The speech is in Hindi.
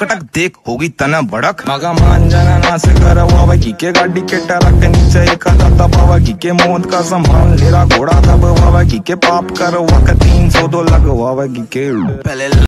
कटक देख होगी तना बड़क मगा मान जाना, ना से कर वावगी के गाड़ी के टरक नीचे एक दाता बाबा की के मौत का संभाल लेरा घोड़ा तब की के पाप कर तीन सौ दो लग की के पहले